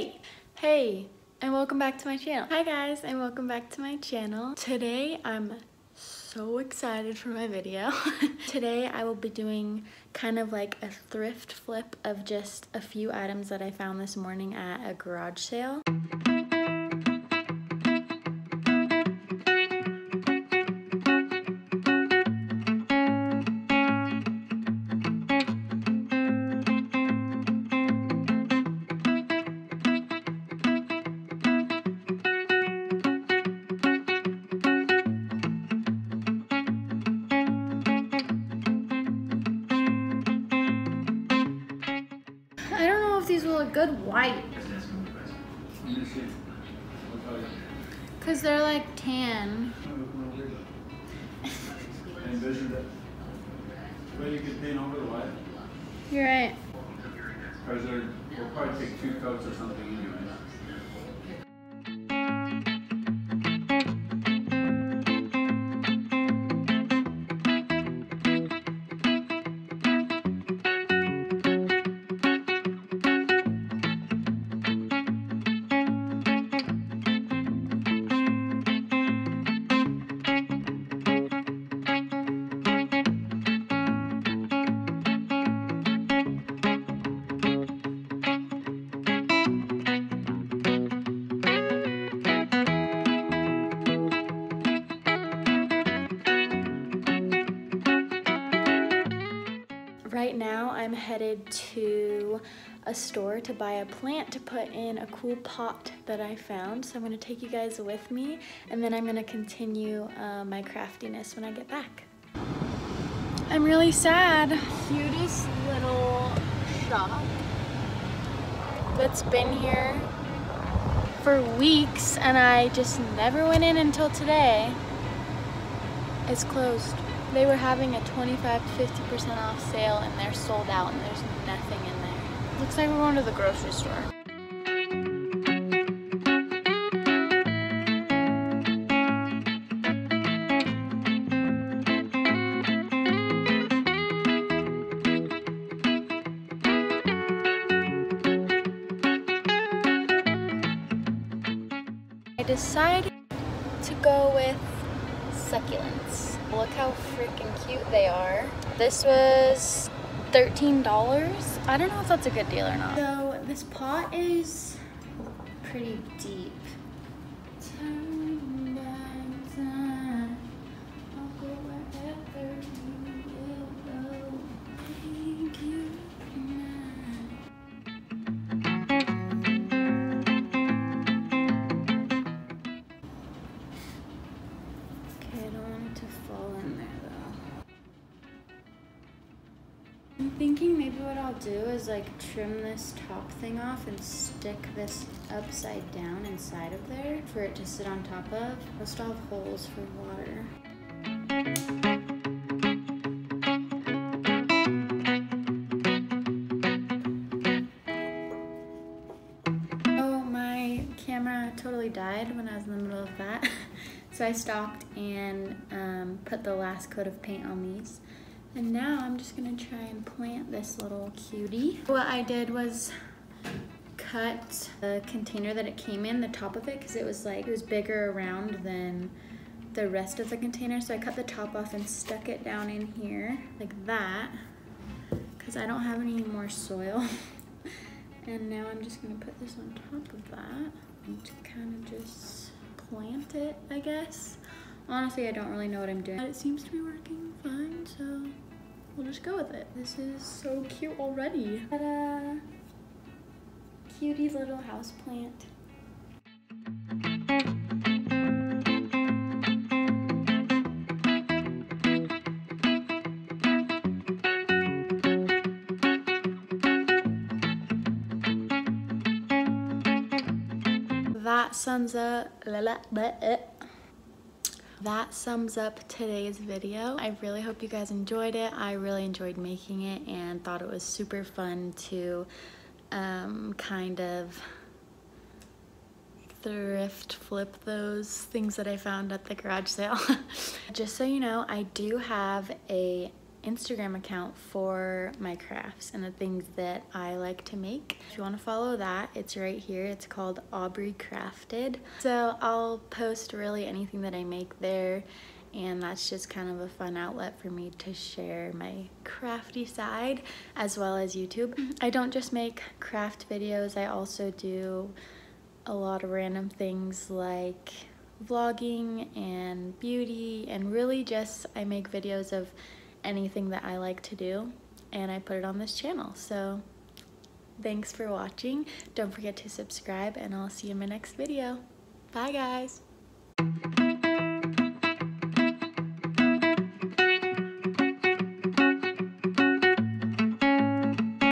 Hey! Hey, and welcome back to my channel. Hi guys, and welcome back to my channel. Today, I'm so excited for my video. Today, I will be doing kind of like a thrift flip of just a few items that I found this morning at a garage sale. These will look good white. Cause they're like tan. You're right. Because we'll probably take two coats or something anyway. Right now, I'm headed to a store to buy a plant to put in a cool pot that I found. So I'm gonna take you guys with me and then I'm gonna continue uh, my craftiness when I get back. I'm really sad. Cutest little shop that's been here for weeks and I just never went in until today. It's closed. They were having a 25 to 50% off sale and they're sold out and there's nothing in there. Looks like we're going to the grocery store. I decided to go with succulents. Look how freaking cute they are. This was $13. I don't know if that's a good deal or not. So this pot is pretty deep. Thinking maybe what I'll do is like trim this top thing off and stick this upside down inside of there for it to sit on top of. I'll still have holes for water. Oh, my camera totally died when I was in the middle of that. so I stopped and um, put the last coat of paint on these. And now I'm just gonna try and plant this little cutie. What I did was cut the container that it came in, the top of it, because it was like, it was bigger around than the rest of the container. So I cut the top off and stuck it down in here like that, because I don't have any more soil. And now I'm just gonna put this on top of that and to kind of just plant it, I guess. Honestly, I don't really know what I'm doing, but it seems to be working fine, so we'll just go with it. This is so cute already. Ta-da! Uh, cutie little house plant. That sums up that sums up today's video. I really hope you guys enjoyed it. I really enjoyed making it and thought it was super fun to um, kind of thrift flip those things that I found at the garage sale. Just so you know, I do have a Instagram account for my crafts and the things that I like to make. If you want to follow that, it's right here. It's called Aubrey Crafted. So I'll post really anything that I make there and that's just kind of a fun outlet for me to share my crafty side as well as YouTube. I don't just make craft videos, I also do a lot of random things like vlogging and beauty and really just I make videos of anything that I like to do and I put it on this channel. So thanks for watching. Don't forget to subscribe and I'll see you in my next video. Bye guys.